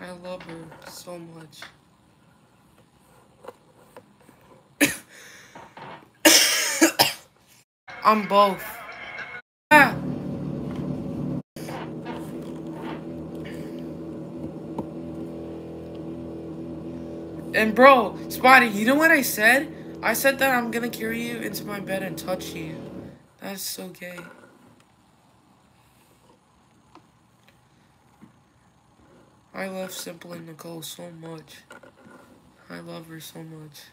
I love her so much. I'm both. Ah. And bro, Spotty, you know what I said? I said that I'm gonna carry you into my bed and touch you. That's so gay. I love Simple and Nicole so much. I love her so much.